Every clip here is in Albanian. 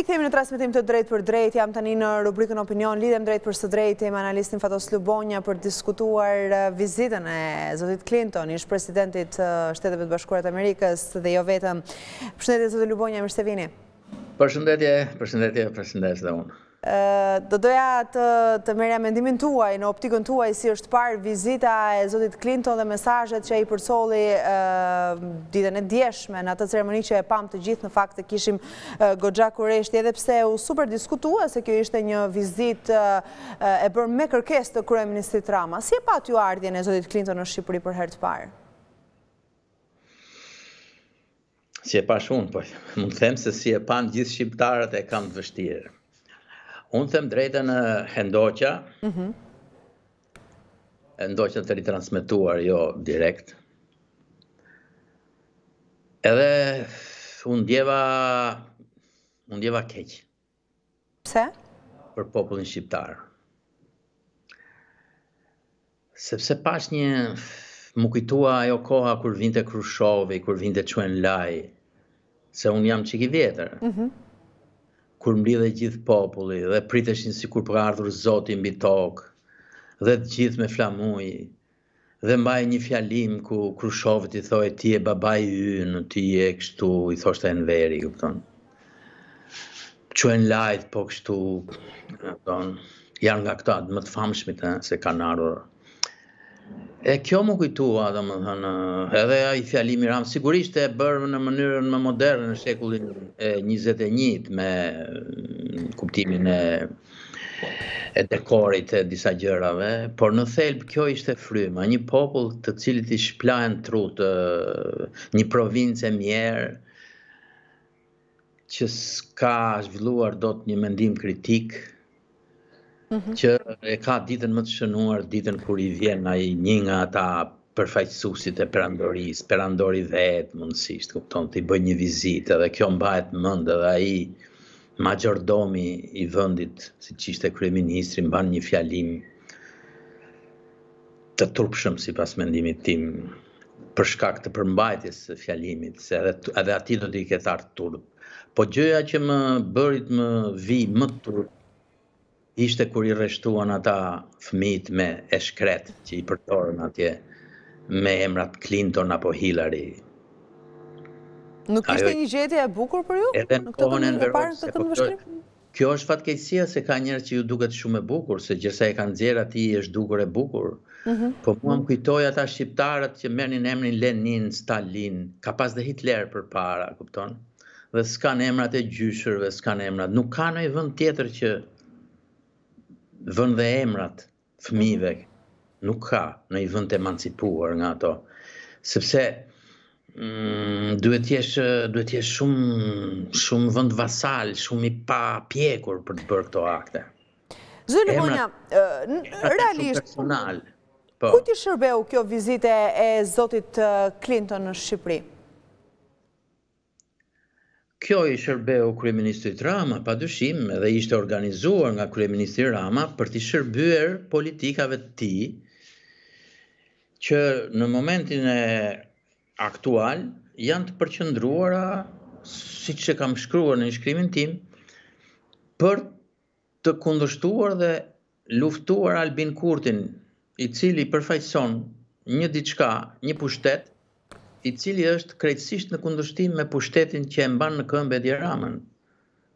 Rikthehemi në transmetim të drejtpërdrejtë, jam tani në rubrikën opinion, lidhem drejtpërsëdrejti me analistin Fatos Lubonja për të diskutuar eh, vizitën e zotit Clinton, ish-presidentit të Shteteve të Bashkuara të Amerikës dhe jo vetëm. Përshëndetje, zoti Lubonja, mirë se vini. Përshëndetje, përshëndetje, përshëndetje dhe unë. Do doja të merrja mendimin tuaj, në optikën tuaj si është parë vizita e zotit Clinton dhe mesazhet që ai përcolli ditën e djeshme në atë ceremoni që e pamë të gjithë në fakt e kishim goxha kureshti edhe pse u superdiskutua se kjo ishte një vizitë e bërë me kërkesë të kryeministrit Rama. Si e patë ju ardhjen e zotit Clinton në Shqipëri për herë të parë? Si e pashë unë, po mund të them se si e panë gjithë shqiptarët e kam të vështirë. Unë të them të drejtën e ndoqa, mm -hmm. e ndoqa të ritransmetuar, jo direkt. Edhe u ndjeva, u ndjeva keq. Pse? Për popullin shqiptar. Sepse pashë një m'u kujtua ajo koha kur vinte Hrushovi, kur vinte Çu En Lai, se unë jam çik i vjetër. Mhm. Kur mblidhej gjithë populli dhe priteshin sikur ka ardhur zoti mbi tokë, dhe të gjithë me flamuj, dhe mbahej një fjalim ku Hrushovit i thoshin ti je babai ynë, ti je kështu, i thoshte Enveri, kupton. Çu En Lait, po kështu, kupton, janë nga këta më të famshmit, e, se kanë ardhur. E kjo m'u kujtua, domethënë, edhe ai fjalimi i Ramës, sigurisht e bërë në mënyrën më moderne në shekullin e 21 me kuptimin e e dekorit e disa gjërave, por në thelb kjo ishte fryma, një popull të cilit i shpëlahen trutë, një provincë e mjerë që s'ka zhvilluar dot një mendim kritik, mhm. që e ka ditën më të shënuar, ditën kur i vjen ai një nga ata përfaqësuesit e perandorisë, perandori vetë mundësisht, kupton, t'i bëjë një vizitë, edhe kjo mbahet mend edhe ai maxhordomi i vendit, siç ishte kryeministri, mban një fjalim të turpshëm sipas mendimit tim për shkak të përmbajtjes së fjalimit, se edhe edhe atij do t'i ketë ardhur turp. Po gjëja që më bëri të më vijë më turp ishte kur i rreshtuan ata fëmijët më të shkretë që i përdorën atje me emrat Clinton apo Hillary. Nuk ishte një gjetje e bukur për ju? Edhe në kohën e Enverit se po Kjo është fatkeqësia se ka njerëz që u duket shumë e bukur, se derisa e kanë nxjerr aty u është dukur e bukur. Mhm. Po mua më kujtoi ata shqiptarët që merrnin emrin Lenin, Stalin, ka pas dhe Hitler përpara, kupton? Mhm. dhe s'kanë emrat e gjyshërve, s'kanë emrat. Nuk ka ndonjë vënd tjetër që vën këto emra fëmijëve, nuk ka ndonjë vënd të emancipuar nga ato. Sepse mm, duhet jesh duhet jesh shumë shumë vend vasal, shumë i papjekur për të bërë këto akte. Zëri Bonja, realisht personal. Po. Kujt i shërbeu kjo vizitë e zotit Clinton në Shqipëri? Kjo i shërbeu kryeministrit Rama, padyshim, dhe ishte organizuar nga kryeministri Rama për t'i shërbyer politikave të tij, që në momentin aktual janë të përqendruara, siç e kam shkruar në një shkrimin tim, për të kundërshtuar dhe luftuar Albin Kurtin i cili përfaqëson një diçka, një pushtet i cili është krejtësisht në kundërshtim me pushtetin që e mban në këmbë Edi Ramën.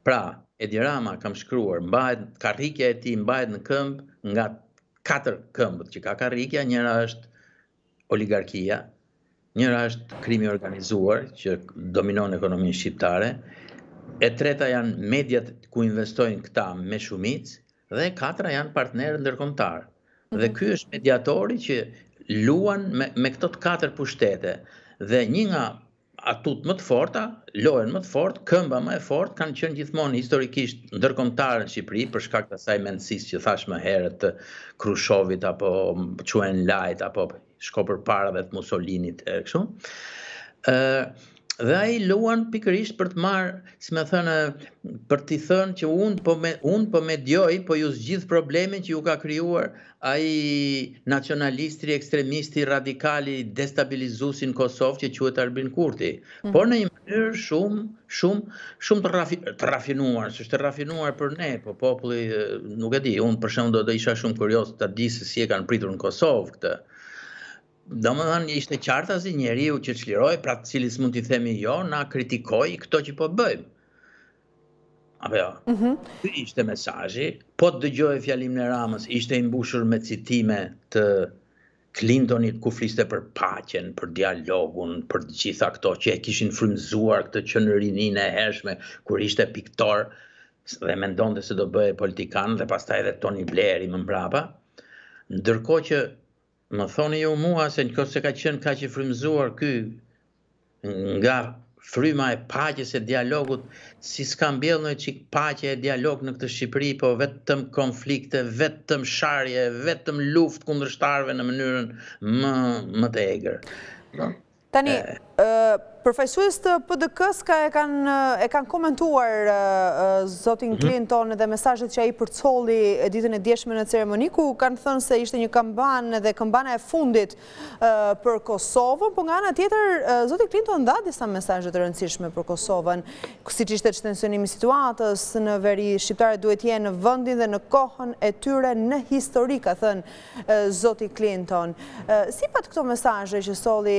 Pra, Edi Rama kam shkruar, mbahet karrikja e tij mbahet në këmbë nga katër këmbët që ka karrikja, njëra është oligarkia, njëra është krimi i organizuar që dominon ekonominë shqiptare, e treta janë mediat ku investojnë këta me shumicë dhe e katra janë partnerët ndërkombëtarë. Dhe mhm. ky është mediatori që luan me, me këto të katër pushtete. Dhe një nga Atutë më të forta, lojën më të fortë, këmba më e fortë kanë qenë gjithmonë historikisht ndërkombëtarët në Shqipëri për shkak të asaj mendësisë që thashë më herët të Hrushovit apo Çu En Lait apo shko përpara edhe të Musolinit e kështu. Ë dhe ai luan pikërisht për të marrë, si me thënë, për t'i thënë që unë po me unë po medioj, po ju zgjidh problemin që ju ka krijuar Ai nacionalisti ekstremisti radikali destabilizuesi në Kosovë që quhet Albin Kurti, por në një mënyrë shumë shumë shumë të të rafinuar, s'është e rafinuar për ne, po populli nuk e di, unë për shembull do të isha shumë kurioz ta di se si e kanë pritur në Kosovë këtë. Domethënë ishte qartazi njeriu që çliroi, pra të cilit s'mund t'i themi jo, na kritikoi këto që po bëjmë. Apo jo? Mhm. Ky ishte mesazhi, po të dëgjoje fjalimin e Ramës, ishte i mbushur me citime të Clintonit ku fliste për paqen, për dialogun, për të gjitha këto që e kishin frymëzuar këtë që në rininë e hershme, kur ishte piktor dhe mendonte se do bëhej politikan dhe pastaj edhe Tony Blairi më mbrapa, ndërkohë që Më thoni ju mua se nëse se ka qenë kaq i frymëzuar ky nga fryma e paqes e dialogut, si s'ka mbjellë një çikë paqe e dialog në këtë Shqipëri, po vetëm konflikte, vetëm sharje, vetëm luftë kundërshtarëve në mënyrën më më të egër. Tani, përfaqësues të PDK-s e kanë komentuar zotin mhm. Clinton dhe mesazhet që ai përcolli ditën e djeshme në ceremoni, ku kanë thënë se ishte një këmbanë edhe këmbana e fundit për Kosovën, po nga ana tjetër, zoti Clinton dha disa mesazhe të rëndësishme për Kosovën, siç ishte çtensionimi i situatës në veri, shqiptarët duhet të jenë në vendin dhe në kohën e tyre në histori, ka thënë, zoti Klinton. Si i patë këto mesazhe që solli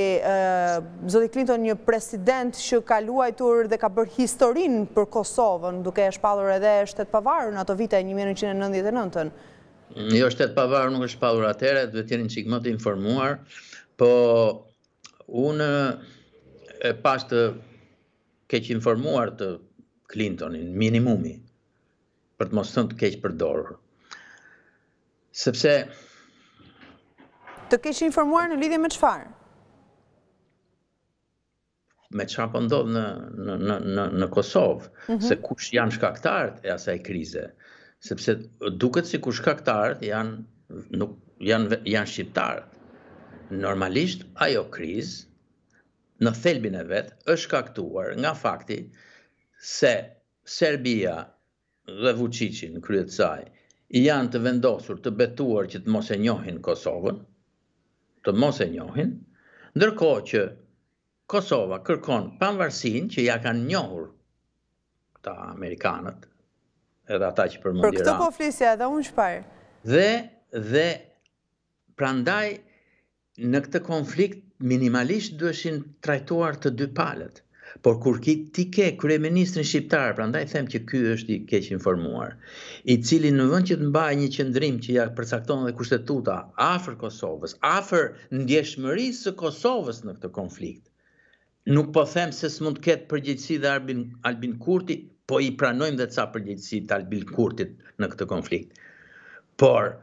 zoti Klinton një president që ka luajtur dhe ka bërë historinë për Kosovën, duke e shpallur edhe shtet të pavarur në ato vite 1999-ën? Jo, shtet i pavarur nuk është shpallur atëherë, duhet të jeni një çik më të informuar, po unë e pashë të keqinformuar Klintonin, minimumi. për të mos thënë të keqpërdorur. Sepse... Të keqinformuar në lidhje me çfarë? Me çfarë po ndodh në në në në Kosovë, mhm. se kush janë shkaktarët e asaj krize. Sepse duket sikur shkaktarët janë nuk janë janë shqiptarët. Normalisht ajo krizë në thelbin e vet është shkaktuar nga fakti se Serbia dhe Vuçiçi në krye të saj janë të vendosur, të betuar që të mos e njohin Kosovën, të mos e njohin, ndërkohë që Kosova kërkon pavarësinë që ia kanë njohur këta amerikanët, edhe ata që përmendi Rama. Për këtë po flisja edhe unë më parë. Dhe dhe prandaj Në këtë konflikt minimalisht duheshin trajtuar të dy palët. Por kur ki, ti ke kryeministrin shqiptar, prandaj them që ky është i keqinformuar, i cili në vend që të mbajë një qëndrim që ia përcakton edhe Kushtetuta afër Kosovës, afër ndjeshmërisë së Kosovës në këtë konflikt. Nuk po them se s'mund të ketë përgjegjësi dhe Albin, Albin Kurti, po i pranojmë dhe ca përgjegjësi të Albin Kurtit në këtë konflikt. Por,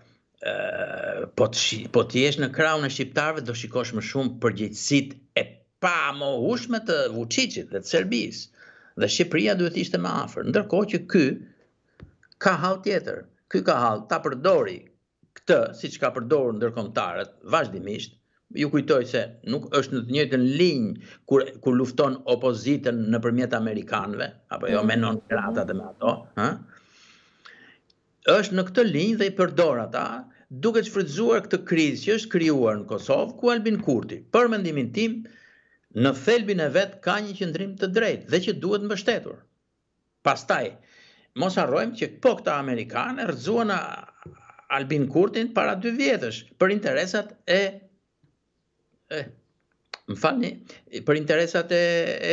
po të po të jesh në krahun e shqiptarëve do shikosh më shumë përgjegjësitë e pamohueshme të Vuçiçit dhe të Serbisë. Dhe Shqipëria duhet të ishte më afër. Ndërkohë që ky ka hall tjetër. Ky ka hall ta përdori këtë, siç ka përdorur ndërkombëtarët vazhdimisht, ju kujtoj se nuk është në të njëjtën linjë kur kur lufton opozitën nëpërmjet amerikanëve, apo jo mm. me non grata dhe me ato, ëh. Është në këtë linjë dhe i përdor ata, duke shfrytëzuar këtë krizë që është krijuar në Kosovë, ku Albin Kurti, për mendimin tim, në thelbin e vet ka një qëndrim të drejtë dhe që duhet mbështetur. Pastaj, mos harrojmë që po këta amerikanë e rrëzuan Albin Kurtin para dy vjetësh, për interesat e Eh, më falni, për interesat e,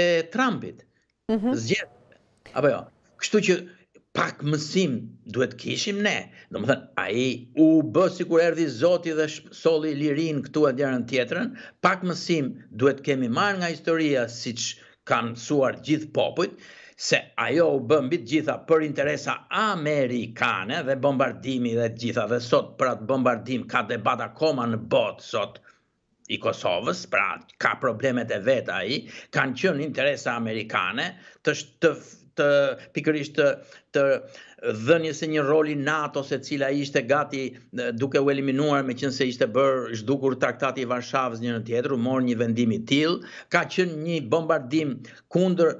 e Trumpit. Mm -hmm. Zgjedh. Apo jo. Kështu që pak mësim duhet kishim ne. Domethënë, ai u bë sikur erdhi zoti dhe solli lirinë këtu e njërën tjetrën, pak mësim duhet kemi marrë nga historia siç kanë mësuar gjithë popujt se ajo u bë mbi të gjitha për interesa amerikane dhe bombardimi dhe të gjitha dhe sot për atë bombardim ka debat akoma në botë sot i Kosovës, pra ka problemet e veta ai, kanë qenë interesa amerikane të, të, të pikërisht të, të dhënies së një roli NATO-s e cila ishte gati duke u eliminuar meqenëse ishte bërë zhdukur traktati i Varshavës njërën tjetrën, u mor një vendim i tillë, ka qenë një bombardim kundër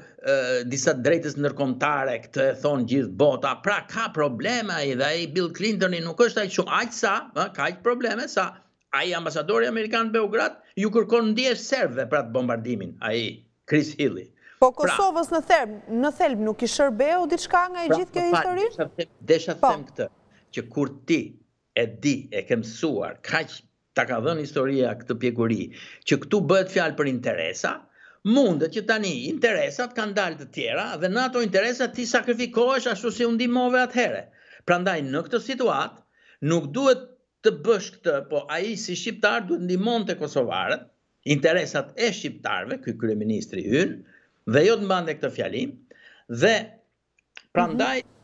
disa drejtës ndërkombëtare, këtë e thonë gjithë bota, pra ka probleme ai dhe ai Bill Clintoni nuk është aq shumë, aq sa, ka aq probleme sa, ai ambasadori amerikan në Beograd ju kërkon ndjesë serbëve për atë bombardimin, ai Chris Hilli. Po Kosovës në thelb, në thelb nuk i shërbeu diçka nga e, pra, gjithë kjo histori? Desha të them, desha të po. them këtë, që kur ti e di, e ke mësuar, kaq ta ka dhënë historia këtë pjekuri, që këtu bëhet fjalë për interesa, mundet që tani interesat kanë dalë të tjera dhe në ato interesa ti sakrifikohesh ashtu si u ndihmove atëherë. Prandaj në këtë situatë nuk duhet të bësh këtë, po ai si shqiptar duhet ndihmonte kosovarët, interesat e shqiptarëve ky kryeministri ynë dhe jo të mbante këtë fjalim dhe prandaj mm -hmm.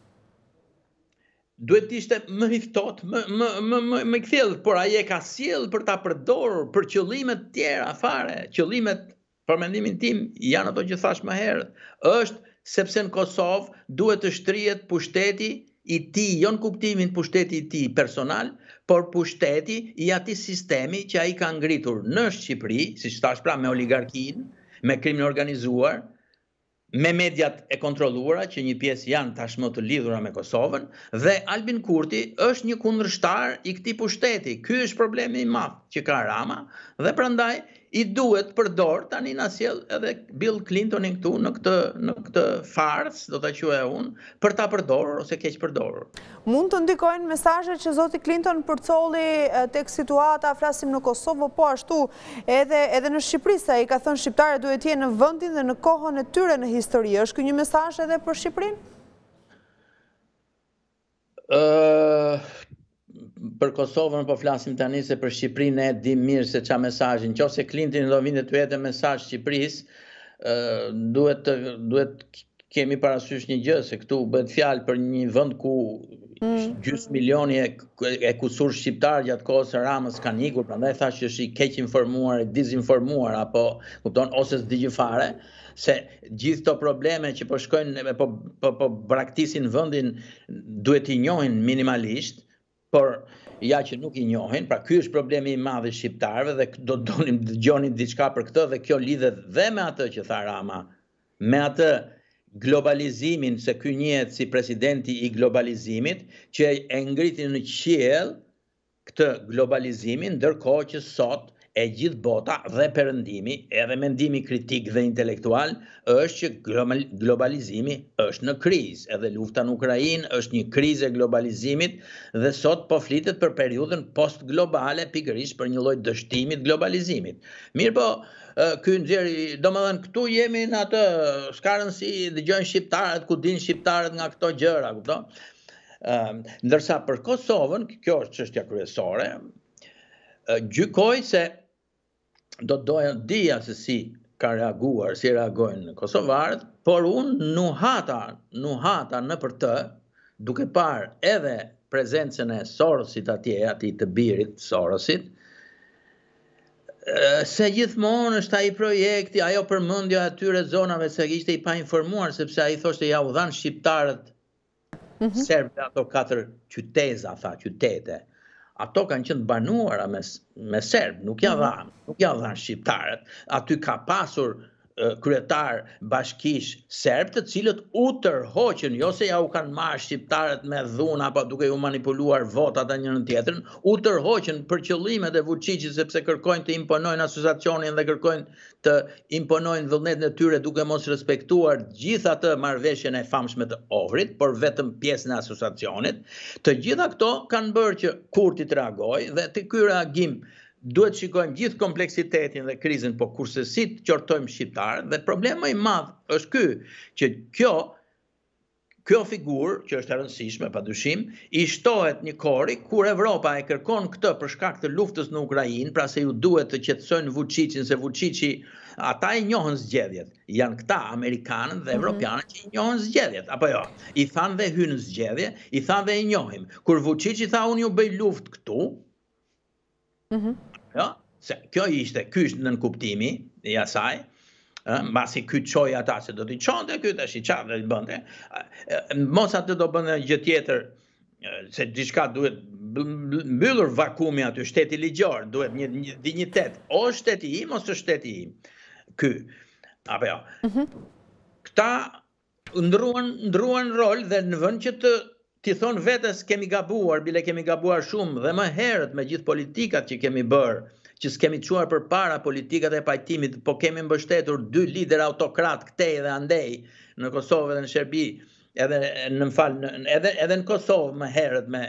duhet të ishte më i ftohtë, më më më më më i kthjellët, por ai e ka sjellë për ta përdorur për qëllime të tjera fare, qëllimet për mendimin tim janë ato që thashë më herët, është sepse në Kosovë duhet të shtrihet pushteti i tij jo në kuptimin pushteti i tij personal, por pushteti i atij sistemi që ai ka ngritur në Shqipëri, siç thashë pra me oligarkinë, me krimin e organizuar, me mediat e kontrolluara që një pjesë janë tashmë të lidhura me Kosovën dhe Albin Kurti është një kundërshtar i këtij pushteti. Ky është problemi i madh që ka Rama dhe prandaj i duhet përdor tani na sjell edhe Bill Clintonin këtu në këtë në këtë farsë, do ta quaja unë, për ta përdorur ose keqpërdorur. Mund të ndikojnë mesazhet që zoti Clinton përcolli tek situata, flasim në Kosovë, po ashtu edhe edhe në Shqipëri, se ai ka thënë shqiptarët duhet të jenë në vendin dhe në kohën e tyre në histori. Është ky një mesazh edhe për Shqipërinë? për Kosovën po flasim tani se për Shqipërinë e dimë mirë se ça mesazhi. Qoftë se Clinton do vinte t'i jepte mesazh Shqipërisë, ë duhet të duhet kemi parasysh një gjë se këtu bëhet fjalë për një vend ku mm. gjysmë milioni e, e kusur shqiptarë gjatë kohës së Ramës kanë ikur, prandaj thashë që është i keqinformuar, i dezinformuar apo kupton ose s'di gjë fare. se gjithë këto probleme që po shkojnë po po po braktisin vendin duhet t'i njohin minimalisht, por ja që nuk i njohin, pra ky është problemi i madh i shqiptarëve dhe do të donim të dëgjonim diçka për këtë dhe kjo lidhet dhe me atë që tha Rama, me atë globalizimin se ky njihet si presidenti i globalizimit që e ngriti në qiell këtë globalizimin ndërkohë që sot e gjithë bota dhe perëndimi edhe mendimi kritik dhe intelektual është që globalizimi është në krizë edhe lufta në Ukrainë është një krizë e globalizimit dhe sot po flitet për periudhën postglobale pikërisht për një lloj dështimi të globalizimit mirëpo ky nxjerr domethënë këtu jemi në atë sferën s'i dëgjojnë shqiptarët ku dinë shqiptarët nga këto gjëra kupton Ndërsa për Kosovën, kjo është çështja kryesore, gjykoj se do të doja të dija se si ka reaguar, si reagojnë kosovarët, por unë nuhata, nuhata nëpër të, duke parë edhe prezencën e Sorosit atje, atij të birit Sorosit, se gjithmonë është ai projekti, ajo përmendja e atyre zonave se ishte i painformuar sepse ai thoshte ia u dhanë shqiptarët serbëve ato katër qyteza, tha, qytete, ato kanë qenë të banuara me, me serbë, nuk ia mhm. dhanë, nuk ia dhanë shqiptarët, aty ka pasur kryetarë bashkish serbë të cilët u tërhoqën, jo se ia u kanë marrë shqiptarët me dhunë, apo duke u manipuluar votat e njërën tjetrën, u tërhoqën për qëllimet e Vuçiçit sepse kërkojnë të imponojnë asociacionin dhe kërkojnë të imponojnë vullnetin e tyre duke mos respektuar gjithë atë marrëveshjen e famshme të Ohrit, por vetëm pjesën e asociacionit. Të gjitha këto kanë bërë që Kurti të reagojë dhe te ky reagim duhet të shikojmë gjithë kompleksitetin dhe krizën, po kurrsesi të qortojmë shqiptarët dhe problemi më i madh është ky që kjo Kjo figurë, që është e rëndësishme padyshim, i shtohet një kori kur Evropa e kërkon këtë për shkak të luftës në Ukrainë, pra se ju duhet të qetësojnë Vuçiçin se Vuçiçi ata i njohën zgjedhjet. Janë këta amerikanët dhe mhm. evropianët që i njohën zgjedhjet, apo jo? I thanë dhe hyni në zgjedhje, i thanë dhe i njohim. Kur Vuçiçi tha unë ju bëj luftë këtu, Mhm. Jo? Se kjo ishte ky është nënkuptimi i asaj, ë, mbasi ky çoi ata se do t'i çonte ky ta s'i ça bënte. Mos atë do bënte gjë tjetër se diçka duhet mbyllur vakumi aty shteti ligjor, duhet një, një dinjitet, o shteti im ose shteti im. Ky. Apo jo. Mhm. Këta ndrruan ndrruan rol dhe në vend që që t'i thonë vetes kemi gabuar, bile kemi gabuar shumë dhe më herët me gjithë politikat që kemi bërë, që s'kemi çuar përpara politikat e pajtimit, po kemi mbështetur dy lider autokrat këtej dhe andej në Kosovë dhe në Serbi, edhe në fal edhe edhe në Kosovë më herët me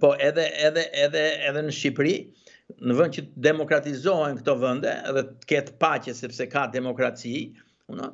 po edhe edhe edhe edhe në Shqipëri në vend që të demokratizohen këto vende dhe të ketë paqe sepse ka demokraci Unë,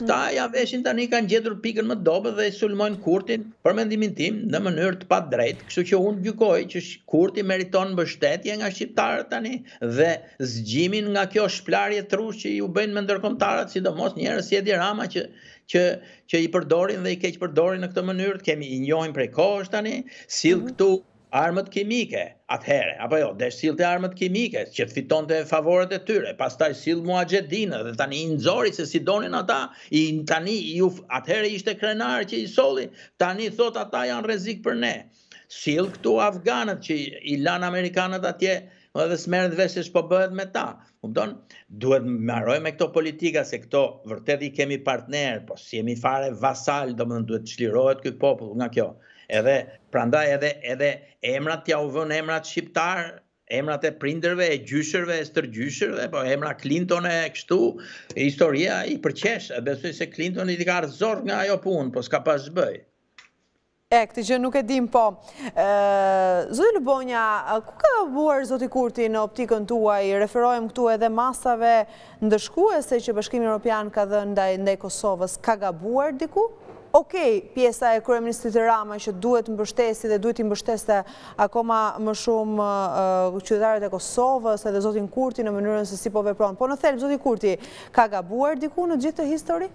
këta mm. ia veshin tani kanë gjetur pikën më të dobët dhe sulmojnë Kurtin për mendimin tim në mënyrë të padrejtë, kështu që unë gjykoj që Kurti meriton mbështetje nga shqiptarët tani dhe zgjimin nga kjo shplarje trush që iu bëjnë me ndërkombëtarët, sidomos njerëz si Edi Rama që që që i përdorin dhe i keqpërdorin në këtë mënyrë, kemi i njohim prej kohësh tani, sill mhm. këtu armët kimike, atëhere, apo jo, desh sillte armët kimike, që të fitonte favoret e tyre, pastaj sill muxhahedinë, dhe tani i nxori se s'i donin ata, i tani i uf, atëhere ishte krenar që i solli, tani thotë ata janë rrezik për ne. Sill këtu afganët që i lanë amerikanët atje, dhe s'merret vesh ç'po bëhet me ta. Kupton? Duhet mbaroi me këto politika se këto vërtet i kemi partner, po s'jemi fare vasal, domethënë duhet të çlirohet ky popull nga kjo. Edhe prandaj edhe edhe emrat t'ua vënë emrat shqiptar, emrat e prindërve, e gjyshërve, e stërgjyshërve, po emra Clinton e kështu, historia i përqesh, e besoj se Clintonit i ka ardhë zor nga ajo punë, po s'ka pas ç'bëj. E, këtë gjë nuk e dimë po. Zoti Lubonja, ku ka gabuar Zoti Kurti në optikën tuaj? Referohem këtu edhe masave ndëshkuese që Bashkimi Europian ka dhënë ndaj Kosovës. Ka gabuar diku? Okej, pjesa e Kryeministrit Rama që duhet mbështesi dhe duhet t'i mbështeste akoma më shumë qytetarët e Kosovës edhe Zotin Kurti në mënyrën se si po vepron. Po në thelb, Zoti Kurti, ka gabuar diku në gjithë këtë histori?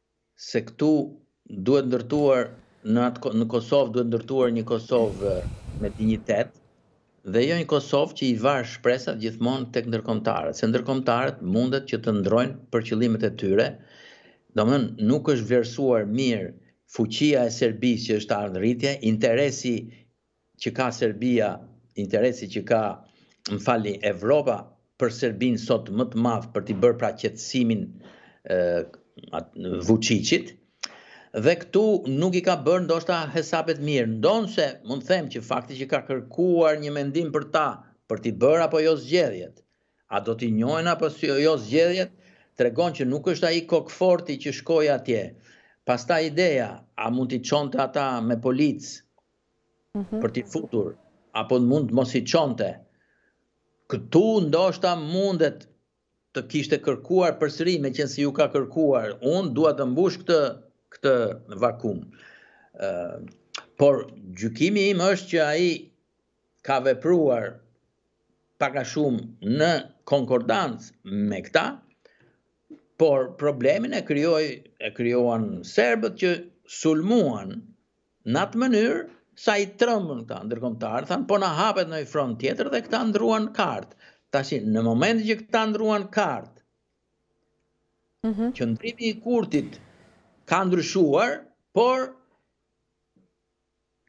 se këtu duhet ndërtuar në atë në Kosovë duhet ndërtuar një Kosovë me dinjitet dhe jo një Kosovë që i var shpresat gjithmonë tek ndërkombëtarët, se ndërkombëtarët mundet që të ndrojnë për qëllimet e tyre, domethënë nuk është vlerësuar mirë fuqia e Serbisë që është në rritje, interesi që ka Serbia, interesi që ka, më falni, Evropa për Serbinë sot më të madh për t'i bërë paqetësimin Vuçiçit. Dhe këtu nuk i ka bërë ndoshta hesapet mirë. Ndonëse mund të them që fakti që ka kërkuar një mendim për ta, për t'i bërë apo jo zgjedhjet, a do t'i njohen apo jo zgjedhjet, tregon që nuk është ai kokëforti që shkoj atje. Pastaj ideja, a mund t'i çonte ata me policë për t'i futur apo mund të mos i çonte. Këtu ndoshta mundet të kishte kërkuar përsëri, meqenëse ju ka kërkuar, unë dua të mbush këtë, këtë vakum. por gjykimi im është që ai ka vepruar pak a shumë në konkordancë me këta, por problemin e krijoi e krijuan serbët që sulmuan Në atë mënyrë, sa i trëmbën këta ndërkombëtarë, thanë po na hapet ndonjë front tjetër dhe këta ndruan kartë. Tash në momentin që këta ndruan kartë, mm -hmm. qëndrimi i Kurtit ka ndryshuar, por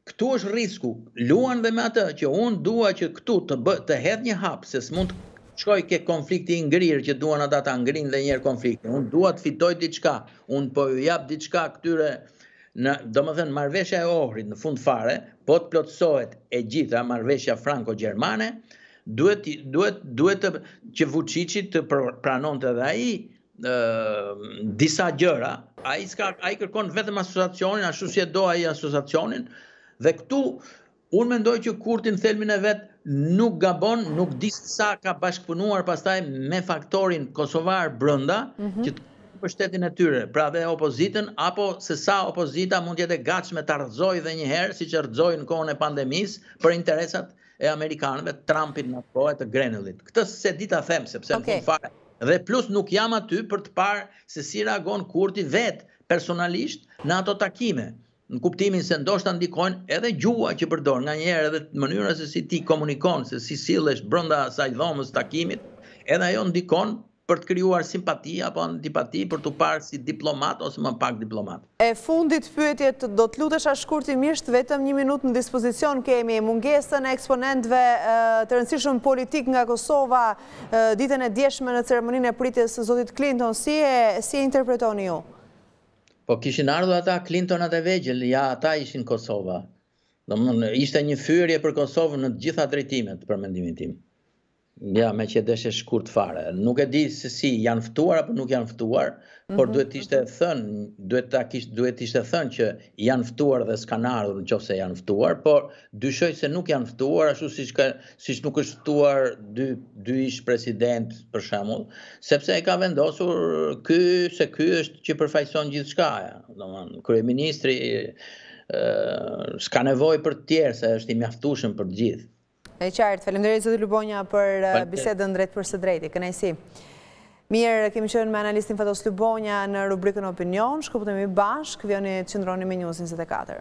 këtu është risku. Luan dhe me atë që unë dua që këtu të hedh një hap se s'mund të shkoj ke konflikti i ngrirë që duan ata ta ngrinë dhe një herë konfliktin. Unë dua të fitoj diçka. Unë po ju jap diçka këtyre në, domethënë marrëveshja e Ohrit në fund fare, po të plotësohet e gjitha marrëveshja franko-gjermane, duhet duhet të që Vuçiçi të pranonte edhe ai disa gjëra, ai ska ai kërkon vetëm asociacionin, ashtu si e do ai asociacionin dhe këtu Unë mendoj që Kurti në thelmin e vet nuk gabon, nuk di se sa ka bashkëpunuar pastaj me faktorin kosovar brenda që të ketë mbështetjen e tyre, pra dhe opozitën apo se sa opozita mund të jetë e gatshme ta rrëzojë edhe një herë siç e rrëzoi në kohën e pandemisë për interesat e amerikanëve, të Trumpit në atë kohë e të Grenellit. Këtë s'e di ta them sepse në fund fare dhe plus nuk jam aty për të parë se si reagon Kurti vetë personalisht në ato takime. në kuptimin se ndoshta ndikojnë edhe gjuha që përdor, nganjëherë edhe mënyra se si ti komunikon, se si sillesh brenda asaj dhomës takimit, edhe ajo ndikon për të krijuar simpati apo antipati për t'u parë si diplomat ose më pak diplomat. E fundit pyetje, do të lutesha shkurtimisht, vetëm një minutë në dispozicion kemi, mungesën e eksponentëve të rëndësishëm politikë nga Kosova ditën e djeshme në ceremoninë e pritjes së zotit Clinton, si e interpretoni ju? Po kishin ardhur ata Clintonat e vegjël, ja ata ishin Kosova. Domthonë ishte një fyerje për Kosovën në të gjitha drejtimet për mendimin tim. Ja, meqë deshe shkurt fare. Nuk e di se si janë ftuar apo nuk janë ftuar, por mhm. duhet ishte thënë, duhet ta kishte duhet ishte thënë që janë ftuar dhe s'kanë ardhur qoftë se janë ftuar, por dyshoj se nuk janë ftuar ashtu siç ka siç nuk është ftuar dy dy ish-presidentë për shembull, sepse e ka vendosur ky se ky është që përfaqëson gjithçka, domethënë kryeministri s'ka nevojë për të tjerë se është i mjaftueshëm për të gjithë. E qartë, faleminderit zoti Lubonja për bisedën drejtpërsëdrejti. Kënaqësi. Mirë, kemi qenë me analistin Fatos Lubonja në rubrikën Opinion, shkëputemi bashkë, vijoni të qëndroni me News 24.